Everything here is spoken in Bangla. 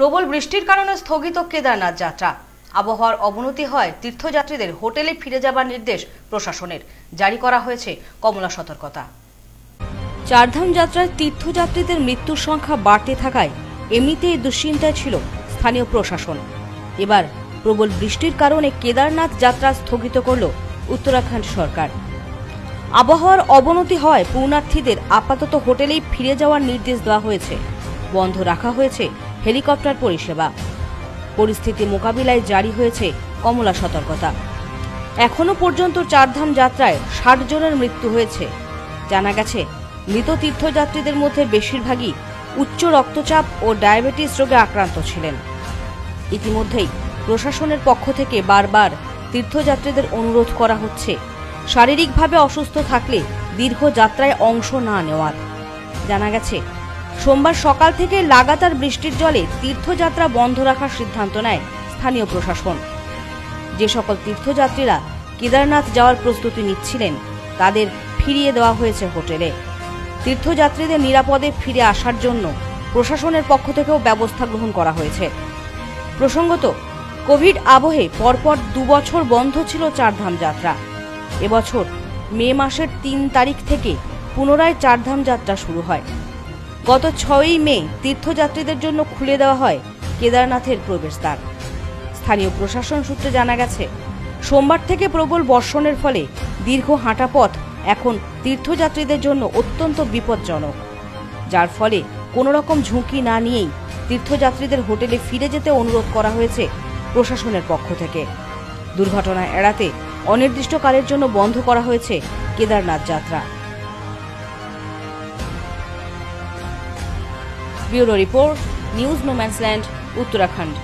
প্রবল বৃষ্টির কারণে স্থগিত কেদারনাথ যাত্রা। আবহাওয়ার অবনতি হয় তীর্থযাত্রীদের হোটেলে ফিরে যাবার নির্দেশ প্রশাসনের। জারি করা হয়েছে কমলা সতর্কতা। চারধাম যাত্রায় তীর্থযাত্রীদের মৃত্যুর সংখ্যা বাড়তে থাকায় এমনিতেই দুশ্চিন্তায় ছিল স্থানীয় প্রশাসন। এবার প্রবল বৃষ্টির কারণে কেদারনাথ যাত্রা স্থগিত করল উত্তরাখণ্ড সরকার। আবহাওয়ার অবনতি হয় পূর্ণার্থীদের আপাতত হোটেলেই ফিরে যাওয়ার নির্দেশ দেওয়া হয়েছে। বন্ধ রাখা হয়েছে হেলিকপ্টার পরিষেবা। পরিস্থিতি মোকাবিলায় জারি হয়েছে কমলা সতর্কতা। এখনও পর্যন্ত চারধাম যাত্রায় ষাট জনের মৃত্যু হয়েছে। জানা গেছে, মৃত তীর্থযাত্রীদের মধ্যে বেশিরভাগই উচ্চ রক্তচাপ ও ডায়াবেটিস রোগে আক্রান্ত ছিলেন। ইতিমধ্যেই প্রশাসনের পক্ষ থেকে বারবার তীর্থযাত্রীদের অনুরোধ করা হচ্ছে, শারীরিকভাবে অসুস্থ থাকলে দীর্ঘ যাত্রায় অংশ না নেওয়ার। জানা গেছে সোমবার সকাল থেকে লাগাতার বৃষ্টির জলে তীর্থযাত্রা বন্ধ রাখার সিদ্ধান্ত নেয় স্থানীয় প্রশাসন। যে সকল তীর্থযাত্রীরা কেদারনাথ যাওয়ার প্রস্তুতি নিচ্ছিলেন, তাদের ফিরিয়ে দেওয়া হয়েছে হোটেলে। তীর্থযাত্রীদের নিরাপদে ফিরে আসার জন্য প্রশাসনের পক্ষ থেকেও ব্যবস্থা গ্রহণ করা হয়েছে। প্রসঙ্গত, কোভিড আবহে পরপর দুবছর বন্ধ ছিল চারধাম যাত্রা। এবছর মে মাসের তিন তারিখ থেকে পুনরায় চারধাম যাত্রা শুরু হয়। গত ছয়ই মে তীর্থযাত্রীদের জন্য খুলে দেওয়া হয় কেদারনাথের প্রবেশদ্বার। স্থানীয় প্রশাসন সূত্রে জানা গেছে, সোমবার থেকে প্রবল বর্ষণের ফলে দীর্ঘ হাঁটা পথ এখন তীর্থযাত্রীদের জন্য অত্যন্ত বিপজ্জনক। যার ফলে কোনো রকম ঝুঁকি না নিয়েই তীর্থযাত্রীদের হোটেলে ফিরে যেতে অনুরোধ করা হয়েছে প্রশাসনের পক্ষ থেকে। দুর্ঘটনা এড়াতে অনির্দিষ্টকালের জন্য বন্ধ করা হয়েছে কেদারনাথ যাত্রা। Bureau report news no man's land Uttarakhand.